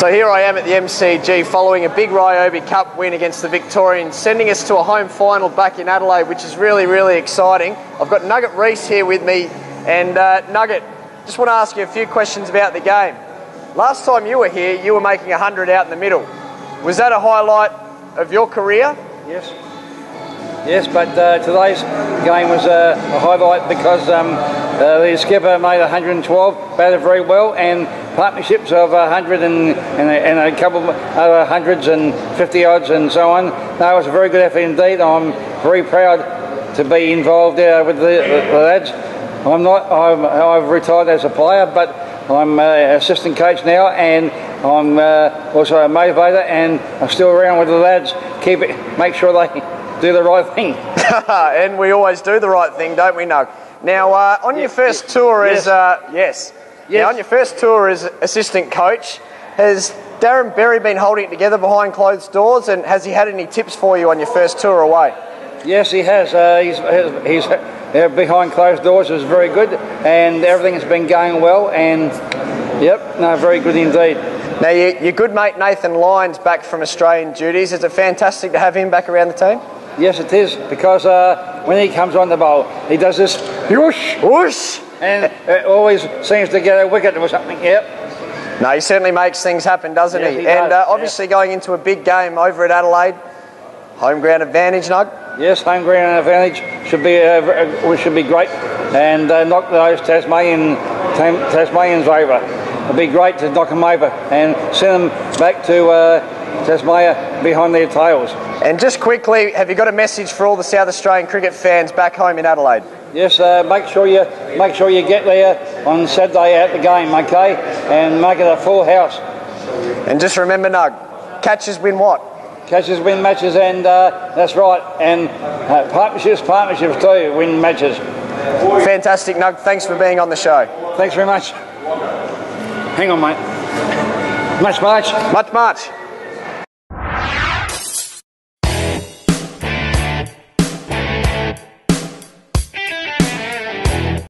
So here I am at the MCG following a big Ryobi Cup win against the Victorians, sending us to a home final back in Adelaide, which is really, really exciting. I've got Nugget Rees here with me, and uh, Nugget, just want to ask you a few questions about the game. Last time you were here, you were making 100 out in the middle. Was that a highlight of your career? Yes. Yes, but uh, today's game was uh, a highlight because um, uh, the skipper made 112, batted very well, and partnerships of 100 and, and, a, and a couple of other hundreds and 50 odds and so on. That was a very good effort indeed. I'm very proud to be involved uh, with the, the, lads. I'm not. I'm, I've retired as a player, but I'm uh, assistant coach now, and I'm uh, also a motivator, and I'm still around with the lads. Keep it. Make sure they do the right thing. and we always do the right thing, don't we, Nug? Now, uh, on yes, your first yes, tour as uh, yes, yes. Now, on your first tour as assistant coach, has Darren Berry been holding it together behind closed doors, and has he had any tips for you on your first tour away? Yes, he has. Uh, he's he's uh, behind closed doors is very good, and everything has been going well. And yep, no, very good indeed. Now, your good mate Nathan Lyon's back from Australian duties. Is it fantastic to have him back around the team? Yes, it is because uh, when he comes on the ball, he does this whoosh, whoosh, and it always seems to get a wicket or something. Yep. No, he certainly makes things happen, doesn't yes, he? he and does, uh, obviously, going into a big game over at Adelaide, home ground advantage, Nug. Yes, home ground advantage should be uh, should be great, and uh, knock those Tasmanian Tasmanians over. It'd be great to knock them over and send them back to uh, Tasmania behind their tails. And just quickly, have you got a message for all the South Australian cricket fans back home in Adelaide? Yes, uh, make sure you make sure you get there on Saturday at the game, okay, and make it a full house. And just remember, Nug, catches win what? Catches win matches, and uh, that's right. And uh, partnerships, partnerships too, win matches. Fantastic, Nug. Thanks for being on the show. Thanks very much. Hang on, mate. Much, much. Much, much.